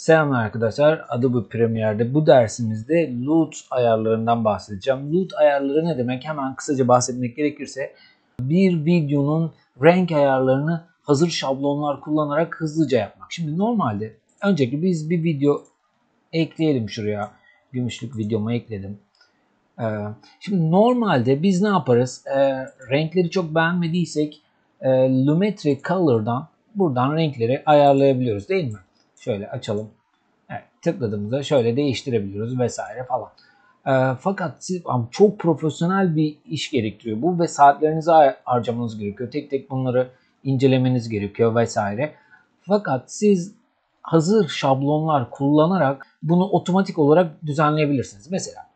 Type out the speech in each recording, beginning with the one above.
Selamlar arkadaşlar. Adobe Premiere'de bu dersimizde loot ayarlarından bahsedeceğim. Loot ayarları ne demek? Hemen kısaca bahsetmek gerekirse bir videonun renk ayarlarını hazır şablonlar kullanarak hızlıca yapmak. Şimdi normalde öncelikle biz bir video ekleyelim şuraya. Gümüşlük videomu ekledim. Ee, şimdi normalde biz ne yaparız? Ee, renkleri çok beğenmediysek e, Lumetri Color'dan buradan renkleri ayarlayabiliyoruz değil mi? Şöyle açalım. Evet, tıkladığımızda şöyle değiştirebiliyoruz vesaire falan. E, fakat siz, çok profesyonel bir iş gerektiriyor bu ve saatlerinizi harcamanız gerekiyor. Tek tek bunları incelemeniz gerekiyor vesaire. Fakat siz hazır şablonlar kullanarak bunu otomatik olarak düzenleyebilirsiniz. Mesela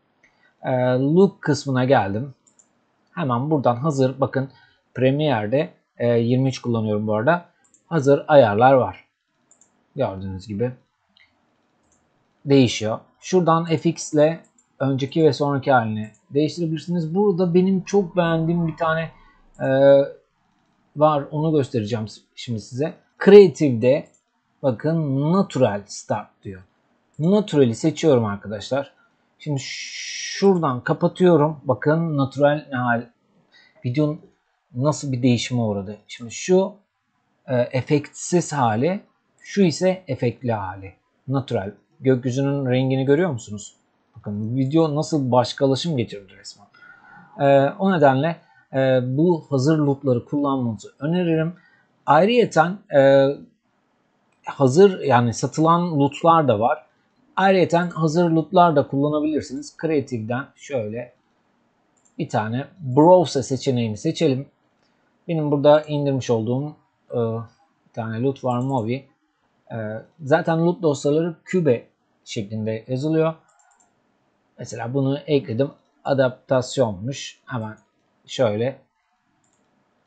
e, look kısmına geldim. Hemen buradan hazır bakın Premiere'de e, 23 kullanıyorum bu arada. Hazır ayarlar var. Gördüğünüz gibi değişiyor. Şuradan fx ile önceki ve sonraki halini değiştirebilirsiniz. Burada benim çok beğendiğim bir tane e, var. Onu göstereceğim şimdi size. Creative'de bakın Natural Start diyor. Natural'i seçiyorum arkadaşlar. Şimdi şuradan kapatıyorum. Bakın natural ne hal videonun nasıl bir değişime uğradı. Şimdi şu e, efektsiz hali şu ise efektli hali. Natural. Gökyüzünün rengini görüyor musunuz? Bakın video nasıl başkalaşım getirdi resmen. Ee, o nedenle e, bu hazır lootları kullanmanızı öneririm. Ayrıyeten e, hazır yani satılan lootlar da var. Ayrıyeten hazır lootlar da kullanabilirsiniz. Creative'den şöyle bir tane browse seçeneğini seçelim. Benim burada indirmiş olduğum e, bir tane loot var Movie. Ee, zaten loot dosyaları kübe şeklinde yazılıyor. Mesela bunu ekledim. Adaptasyonmuş. Hemen şöyle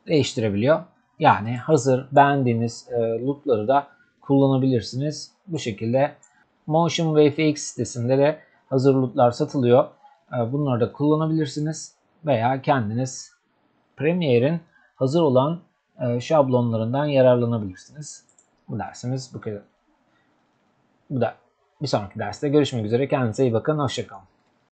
değiştirebiliyor. Yani hazır beğendiğiniz e, lootları da kullanabilirsiniz. Bu şekilde Motion VFX sitesinde de hazır lootlar satılıyor. E, bunları da kullanabilirsiniz. Veya kendiniz Premiere'in hazır olan e, şablonlarından yararlanabilirsiniz. Bu dersimiz bu kadar. Bu da bir sonraki derste görüşmek üzere. Kendinize iyi bakın. Hoşçakalın.